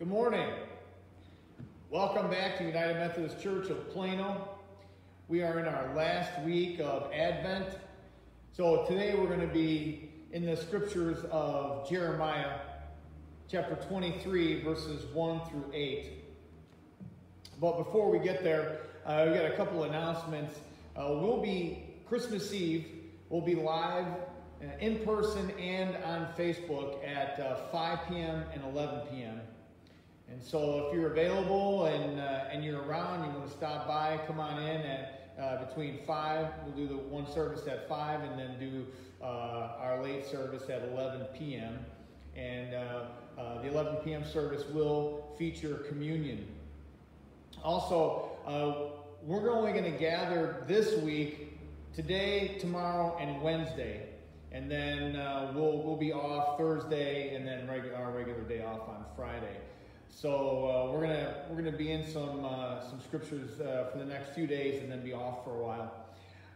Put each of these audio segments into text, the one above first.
Good morning. Welcome back to United Methodist Church of Plano. We are in our last week of Advent. So today we're going to be in the scriptures of Jeremiah, chapter 23, verses 1 through 8. But before we get there, uh, we got a couple announcements. Uh, we'll be Christmas Eve. We'll be live uh, in person and on Facebook at uh, 5 p.m. and 11 p.m. And so if you're available and, uh, and you're around, you want to stop by, come on in at uh, between 5. We'll do the one service at 5 and then do uh, our late service at 11 p.m. And uh, uh, the 11 p.m. service will feature communion. Also, uh, we're only going to gather this week, today, tomorrow, and Wednesday. And then we'll, we'll be off Thursday and then our regular day off on Friday. So uh, we're gonna we're gonna be in some uh, some scriptures uh, for the next few days and then be off for a while.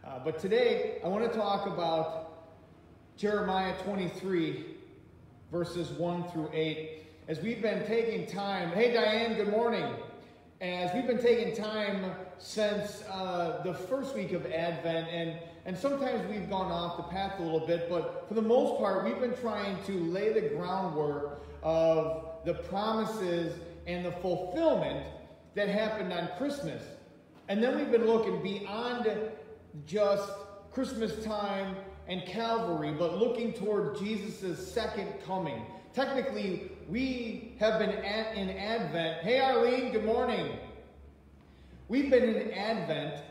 Uh, but today I want to talk about Jeremiah 23 verses 1 through 8. As we've been taking time, hey Diane, good morning. As we've been taking time since uh, the first week of Advent, and and sometimes we've gone off the path a little bit, but for the most part, we've been trying to lay the groundwork of the promises and the fulfillment that happened on Christmas. And then we've been looking beyond just Christmas time and Calvary, but looking toward Jesus' second coming. Technically, we have been at, in Advent. Hey, Arlene, good morning. We've been in Advent,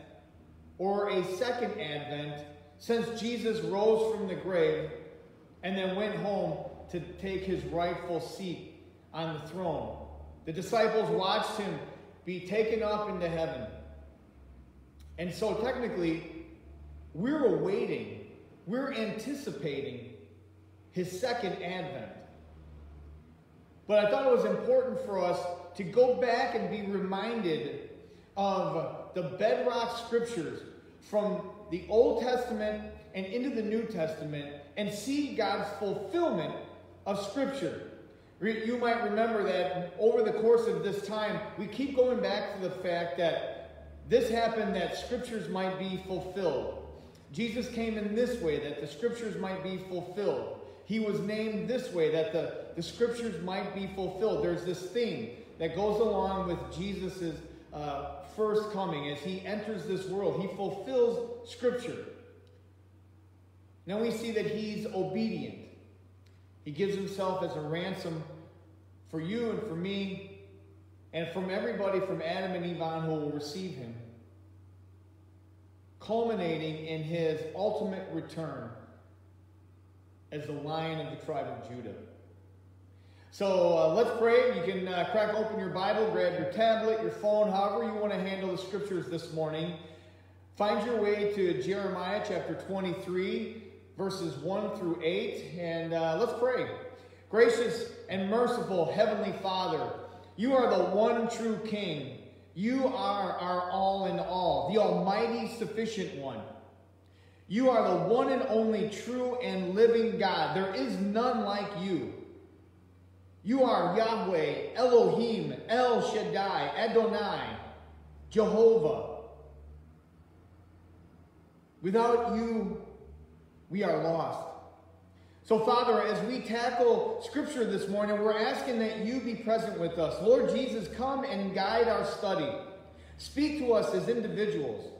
or a second Advent, since Jesus rose from the grave and then went home to take his rightful seat on the throne. The disciples watched him be taken up into heaven. And so, technically, we're awaiting, we're anticipating his second advent. But I thought it was important for us to go back and be reminded of the bedrock scriptures from the Old Testament and into the New Testament and see God's fulfillment of scripture. You might remember that over the course of this time, we keep going back to the fact that this happened that scriptures might be fulfilled. Jesus came in this way that the scriptures might be fulfilled. He was named this way that the, the scriptures might be fulfilled. There's this theme that goes along with Jesus' uh, first coming as he enters this world. He fulfills scripture. Now we see that he's obedient. He gives himself as a ransom for you and for me, and from everybody from Adam and Eve on who will receive him, culminating in his ultimate return as the lion of the tribe of Judah. So uh, let's pray. You can uh, crack open your Bible, grab your tablet, your phone, however you want to handle the scriptures this morning. Find your way to Jeremiah chapter 23 verses 1 through 8. And uh, let's pray. Gracious and merciful Heavenly Father, you are the one true King. You are our all in all, the Almighty Sufficient One. You are the one and only true and living God. There is none like you. You are Yahweh, Elohim, El Shaddai, Adonai, Jehovah. Without you, we are lost. So, Father, as we tackle Scripture this morning, we're asking that you be present with us. Lord Jesus, come and guide our study. Speak to us as individuals.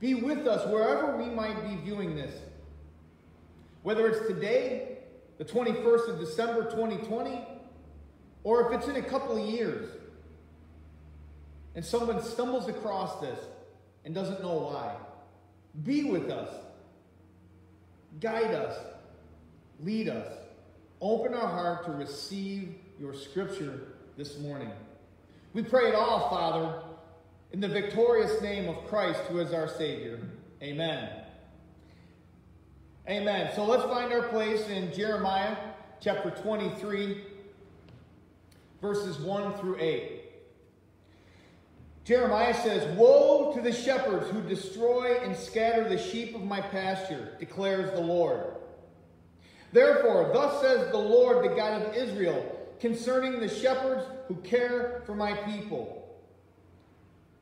Be with us wherever we might be viewing this. Whether it's today, the 21st of December 2020, or if it's in a couple of years and someone stumbles across this and doesn't know why. Be with us. Guide us, lead us, open our heart to receive your scripture this morning. We pray it all, Father, in the victorious name of Christ, who is our Savior. Amen. Amen. So let's find our place in Jeremiah chapter 23, verses 1 through 8. Jeremiah says, Woe to the shepherds who destroy and scatter the sheep of my pasture, declares the Lord. Therefore, thus says the Lord, the God of Israel concerning the shepherds who care for my people.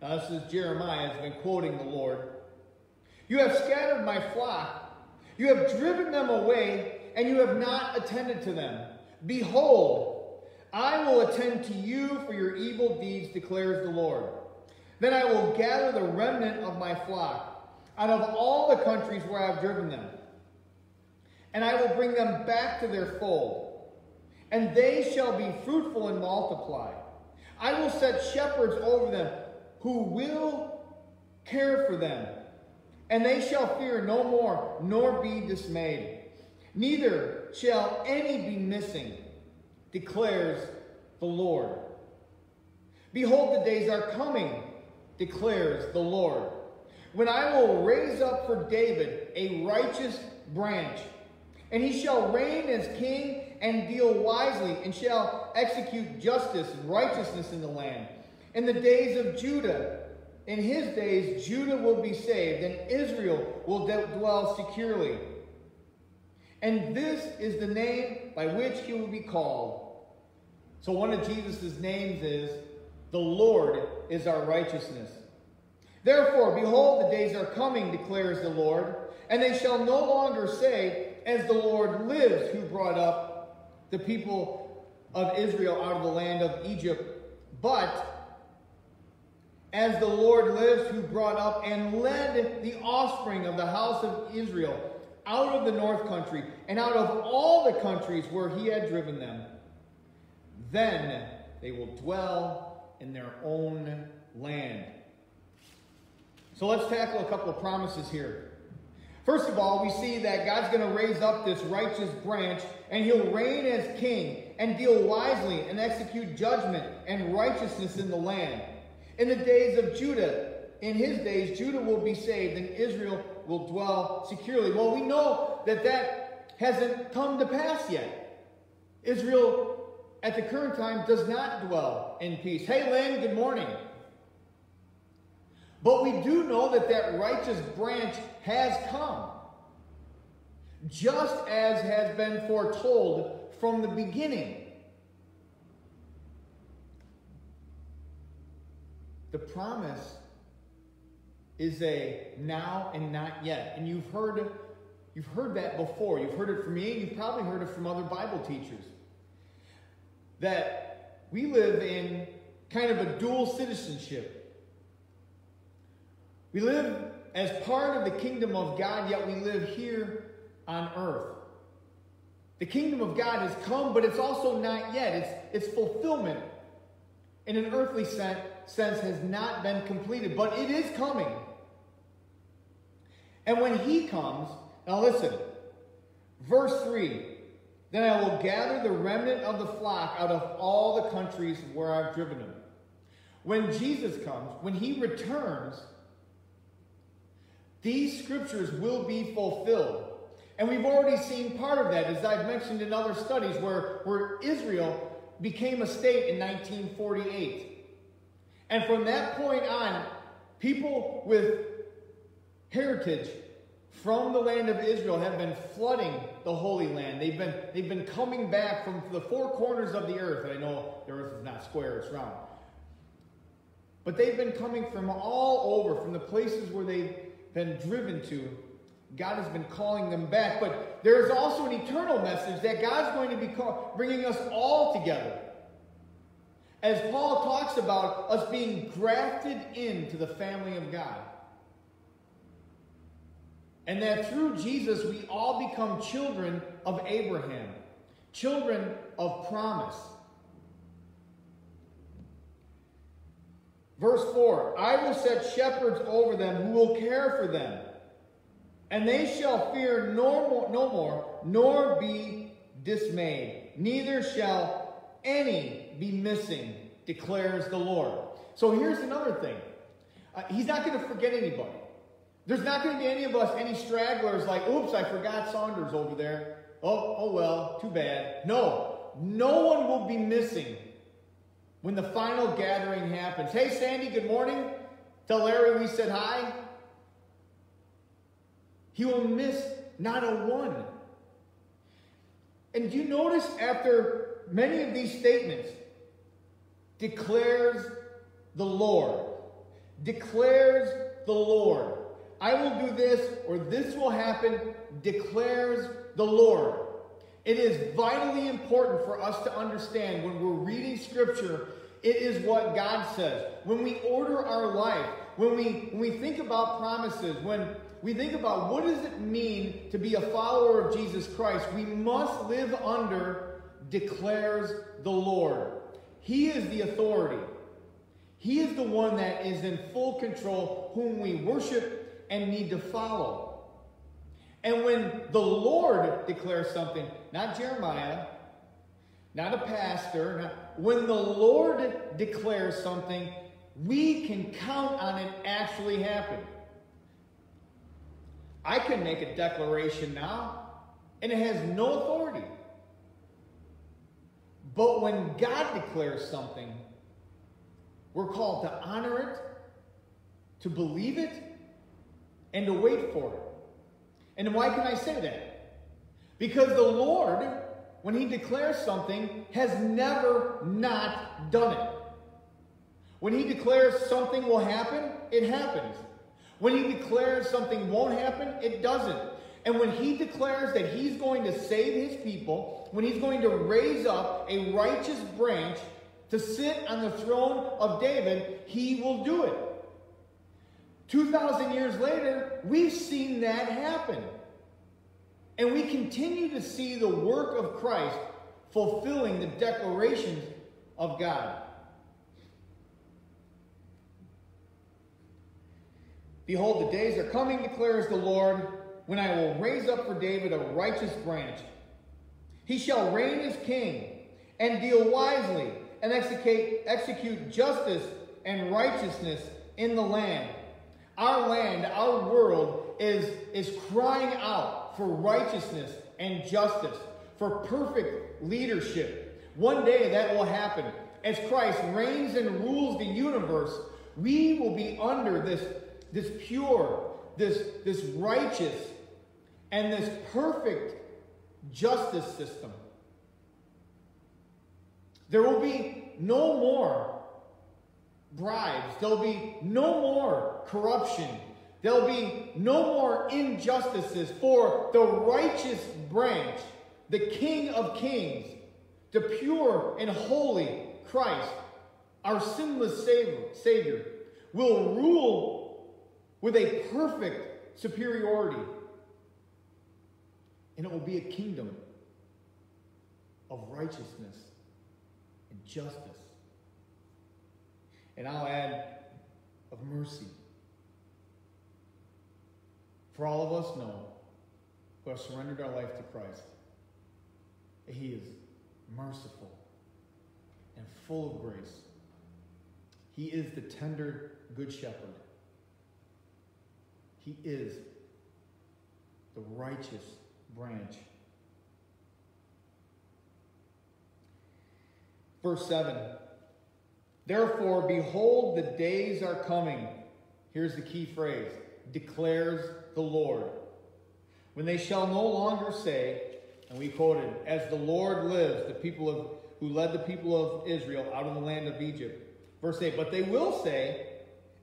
Now, this is Jeremiah has been quoting the Lord. You have scattered my flock. You have driven them away, and you have not attended to them. Behold, I will attend to you for your evil deeds, declares the Lord. Then I will gather the remnant of my flock out of all the countries where I have driven them, and I will bring them back to their fold, and they shall be fruitful and multiply. I will set shepherds over them who will care for them, and they shall fear no more, nor be dismayed. Neither shall any be missing, declares the Lord. Behold, the days are coming, declares the Lord, when I will raise up for David a righteous branch, and he shall reign as king and deal wisely, and shall execute justice and righteousness in the land. In the days of Judah, in his days, Judah will be saved, and Israel will dwell securely. And this is the name by which he will be called. So one of Jesus' names is, The Lord is our righteousness. Therefore, behold, the days are coming, declares the Lord, and they shall no longer say, As the Lord lives, who brought up the people of Israel out of the land of Egypt, but as the Lord lives, who brought up and led the offspring of the house of Israel out of the north country and out of all the countries where he had driven them. Then they will dwell in their own land. So let's tackle a couple of promises here. First of all, we see that God's going to raise up this righteous branch and he'll reign as king and deal wisely and execute judgment and righteousness in the land. In the days of Judah, in his days, Judah will be saved and Israel will dwell securely. Well, we know that that hasn't come to pass yet. Israel, at the current time, does not dwell in peace. Hey, Lynn, good morning. But we do know that that righteous branch has come, just as has been foretold from the beginning. The promise is a now and not yet. And you've heard you've heard that before. You've heard it from me, you've probably heard it from other Bible teachers. That we live in kind of a dual citizenship. We live as part of the kingdom of God, yet we live here on earth. The kingdom of God has come, but it's also not yet. It's, its fulfillment in an earthly sense sense has not been completed, but it is coming. And when he comes, now listen, verse 3 Then I will gather the remnant of the flock out of all the countries where I've driven them. When Jesus comes, when he returns, these scriptures will be fulfilled. And we've already seen part of that, as I've mentioned in other studies, where, where Israel became a state in 1948. And from that point on, people with heritage from the land of Israel have been flooding the Holy Land. They've been, they've been coming back from the four corners of the earth. I know the earth is not square, it's round. But they've been coming from all over, from the places where they've been driven to. God has been calling them back. But there's also an eternal message that God's going to be call, bringing us all together. As Paul talks about us being grafted into the family of God. And that through Jesus we all become children of Abraham, children of promise. Verse 4 I will set shepherds over them who will care for them, and they shall fear no more, no more nor be dismayed, neither shall any be missing, declares the Lord. So here's another thing. Uh, he's not going to forget anybody. There's not going to be any of us, any stragglers like, oops, I forgot Saunders over there. Oh, oh well, too bad. No, no one will be missing when the final gathering happens. Hey, Sandy, good morning. Tell Larry we said hi. He will miss not a one. And you notice after many of these statements declares the Lord. Declares the Lord. I will do this or this will happen, declares the Lord. It is vitally important for us to understand when we're reading Scripture, it is what God says. When we order our life, when we, when we think about promises, when we think about what does it mean to be a follower of Jesus Christ, we must live under declares the Lord. He is the authority. He is the one that is in full control, whom we worship and need to follow. And when the Lord declares something, not Jeremiah, not a pastor, not, when the Lord declares something, we can count on it actually happening. I can make a declaration now, and it has no authority. But when God declares something, we're called to honor it, to believe it, and to wait for it. And why can I say that? Because the Lord, when He declares something, has never not done it. When He declares something will happen, it happens. When He declares something won't happen, it doesn't. And when he declares that he's going to save his people, when he's going to raise up a righteous branch to sit on the throne of David, he will do it. 2,000 years later, we've seen that happen. And we continue to see the work of Christ fulfilling the declarations of God. Behold, the days are coming, declares the Lord, when I will raise up for David a righteous branch. He shall reign as king and deal wisely and execute, execute justice and righteousness in the land. Our land, our world is, is crying out for righteousness and justice, for perfect leadership. One day that will happen. As Christ reigns and rules the universe, we will be under this, this pure, this, this righteous, and this perfect justice system. There will be no more bribes. There'll be no more corruption. There'll be no more injustices for the righteous branch, the King of Kings, the pure and holy Christ, our sinless Savior, Savior will rule with a perfect superiority and it will be a kingdom of righteousness and justice. And I'll add of mercy. For all of us know who have surrendered our life to Christ, that He is merciful and full of grace. He is the tender good shepherd. He is the righteous branch. Verse 7 Therefore, behold, the days are coming. Here's the key phrase declares the Lord. When they shall no longer say, and we quoted, as the Lord lives, the people of who led the people of Israel out of the land of Egypt. Verse 8, but they will say,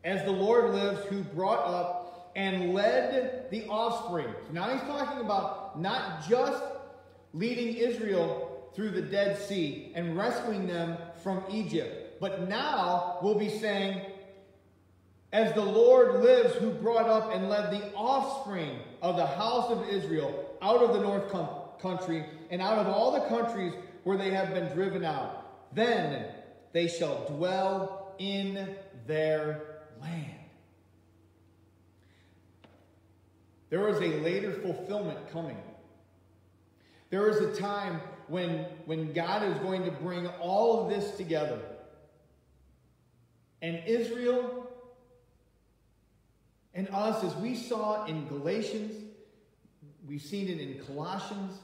as the Lord lives, who brought up and led the offspring. So now he's talking about not just leading Israel through the Dead Sea and rescuing them from Egypt, but now we'll be saying, as the Lord lives, who brought up and led the offspring of the house of Israel out of the north country and out of all the countries where they have been driven out, then they shall dwell in their land. There is a later fulfillment coming. There is a time when, when God is going to bring all of this together. And Israel and us, as we saw in Galatians, we've seen it in Colossians.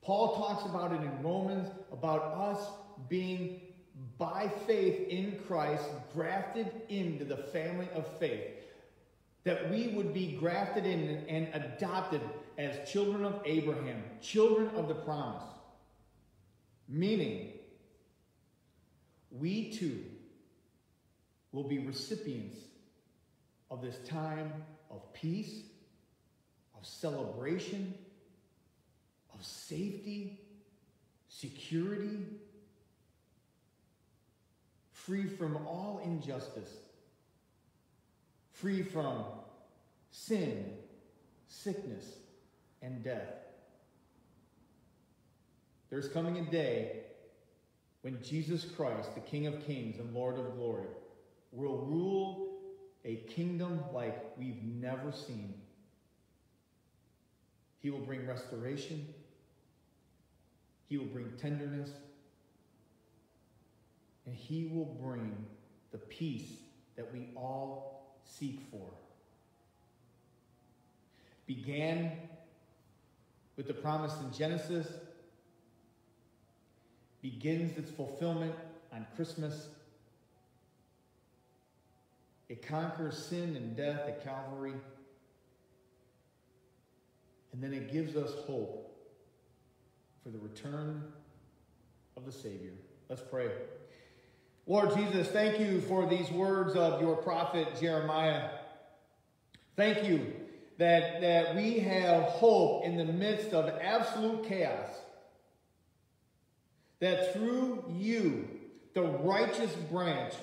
Paul talks about it in Romans, about us being by faith in Christ, grafted into the family of faith that we would be grafted in and adopted as children of Abraham, children of the promise. Meaning, we too will be recipients of this time of peace, of celebration, of safety, security, free from all injustice, free from sin, sickness, and death. There's coming a day when Jesus Christ, the King of Kings and Lord of Glory, will rule a kingdom like we've never seen. He will bring restoration. He will bring tenderness. And he will bring the peace that we all seek for. Began with the promise in Genesis, begins its fulfillment on Christmas. It conquers sin and death at Calvary. And then it gives us hope for the return of the Savior. Let's pray. Lord Jesus, thank you for these words of your prophet Jeremiah. Thank you that, that we have hope in the midst of absolute chaos. That through you, the righteous branch,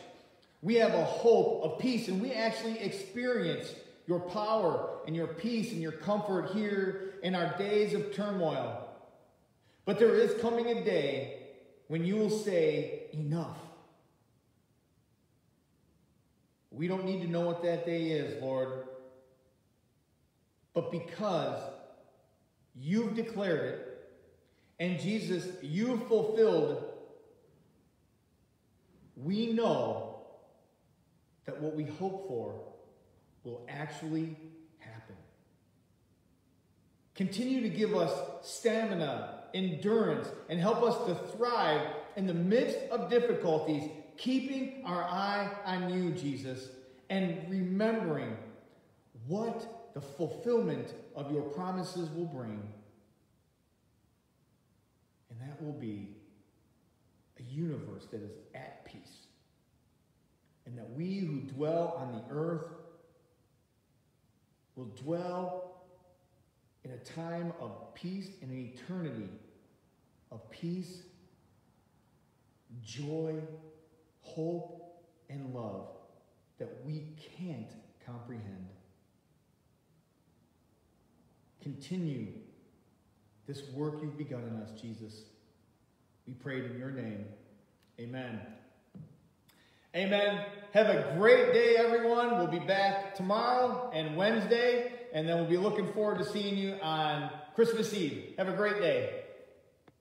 we have a hope of peace, and we actually experience your power and your peace and your comfort here in our days of turmoil. But there is coming a day when you will say, Enough. We don't need to know what that day is, Lord. But because you've declared it, and Jesus, you've fulfilled, we know that what we hope for will actually happen. Continue to give us stamina, endurance, and help us to thrive in the midst of difficulties keeping our eye on you, Jesus, and remembering what the fulfillment of your promises will bring. And that will be a universe that is at peace. And that we who dwell on the earth will dwell in a time of peace and an eternity of peace, joy, hope, and love that we can't comprehend. Continue this work you've begun in us, Jesus. We prayed in your name. Amen. Amen. Have a great day, everyone. We'll be back tomorrow and Wednesday, and then we'll be looking forward to seeing you on Christmas Eve. Have a great day.